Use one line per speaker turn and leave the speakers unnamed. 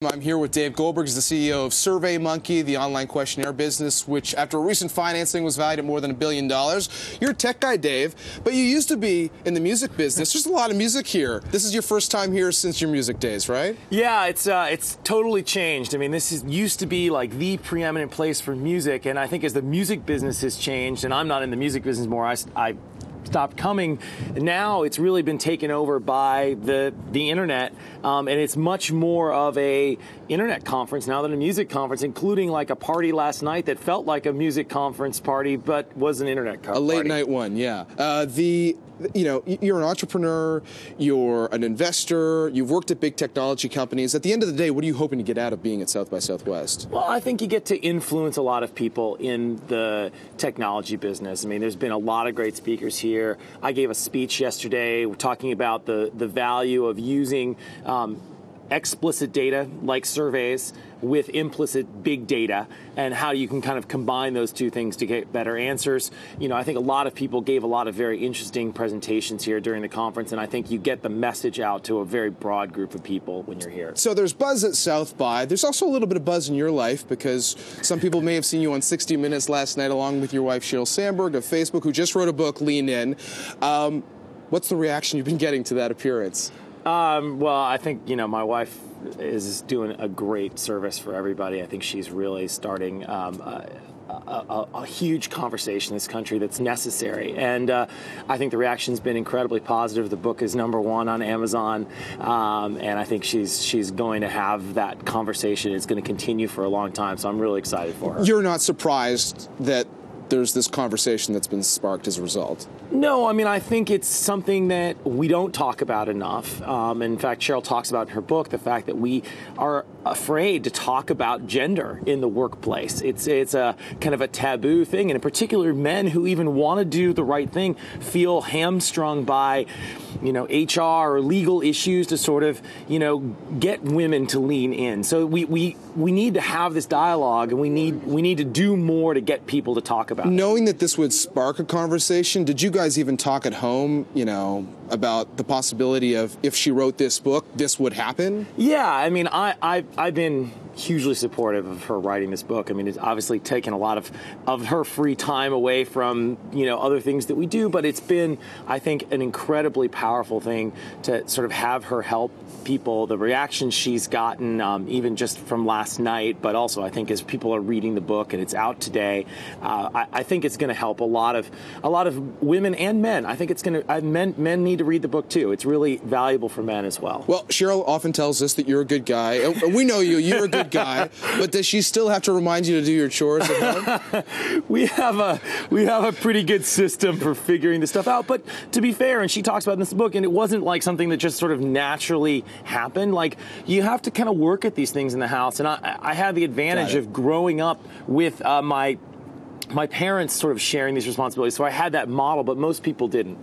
I'm here with Dave Goldberg, the CEO of SurveyMonkey, the online questionnaire business, which after a recent financing was valued at more than a billion dollars. You're a tech guy, Dave, but you used to be in the music business. There's a lot of music here. This is your first time here since your music days, right?
Yeah, it's uh, it's totally changed. I mean, this is, used to be like the preeminent place for music, and I think as the music business has changed, and I'm not in the music business more, I, I stopped coming. Now it's really been taken over by the the internet, um, and it's much more of a internet conference now than a music conference, including like a party last night that felt like a music conference party but was an internet
conference. A late
party.
night one, yeah. Uh, the you know, you're an entrepreneur, you're an investor, you've worked at big technology companies. At the end of the day, what are you hoping to get out of being at South by Southwest?
Well, I think you get to influence a lot of people in the technology business. I mean, there's been a lot of great speakers here. I gave a speech yesterday talking about the, the value of using um, explicit data like surveys with implicit big data and how you can kind of combine those two things to get better answers. You know, I think a lot of people gave a lot of very interesting presentations here during the conference, and I think you get the message out to a very broad group of people when you're here.
So there's buzz at South by. There's also a little bit of buzz in your life because some people may have seen you on 60 Minutes last night along with your wife Sheryl Sandberg of Facebook, who just wrote a book, Lean In. Um, what's the reaction you've been getting to that appearance?
Um, well, I think you know my wife is doing a great service for everybody. I think she's really starting um, a, a, a, huge conversation in this country that's necessary. And uh, I think the reaction's been incredibly positive. The book is number one on Amazon, um, and I think she's she's going to have that conversation. It's going to continue for a long time. So I'm really excited for her.
You're not surprised that there's this conversation that's been sparked as a result?
No, I mean, I think it's something that we don't talk about enough. Um, in fact, Sheryl talks about in her book the fact that we are afraid to talk about gender in the workplace. It's it's a kind of a taboo thing, and in particular, men who even want to do the right thing feel hamstrung by, you know, HR or legal issues to sort of you know get women to lean in. So we we we need to have this dialogue, and we need we need to do more to get people to talk about.
Knowing that this would spark a conversation, did you guys even talk at home? You know, about the possibility of if she wrote this book, this would happen?
Yeah, I mean, I, I I've been hugely supportive of her writing this book. I mean, it's obviously taken a lot of of her free time away from you know other things that we do, but it's been, I think, an incredibly powerful thing to sort of have her help people. The reaction she's gotten, um, even just from last night, but also I think as people are reading the book and it's out today, uh, I, I, think it's going to help a lot of a lot of women and men. I think it's going to men men need to read the book too. It's really valuable for men as well.
Well, Sheryl often tells us that you're a good guy, and we know you. You're a good guy, but does she still have to remind you to do your chores at home?
we have a we have a pretty good system for figuring this stuff out. But to be fair, and she talks about in this book, and it wasn't like something that just sort of naturally happened. Like you have to kind of work at these things in the house, and I, I had the advantage of growing up with uh, my my parents sort of sharing these responsibilities, so I had that model, but most people didn't.